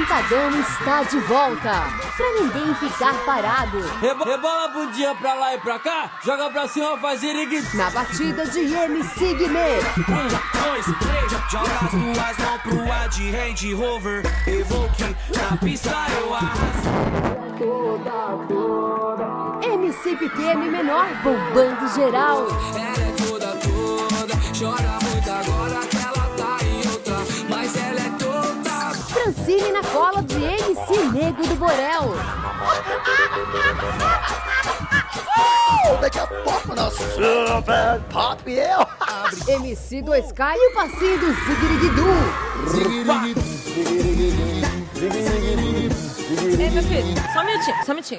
Sentadão está de volta. Pra ninguém ficar parado. Rebo rebola a bundinha pra lá e pra cá, joga pra cima, faz irigue. Na batida de MC Guimê. Um, dois, três, joga as duas mãos pro ar de Range Rover. Evoque, na pista eu arraso. MC pequeno e menor bombando geral. Ela é toda, toda, chora Francine na cola de MC Nego do Borel. Daqui a pouco nós super pop eu. MC 2K e o passinho do Zigiriguidu. Ei, meu filho, só um minutinho, só um minutinho.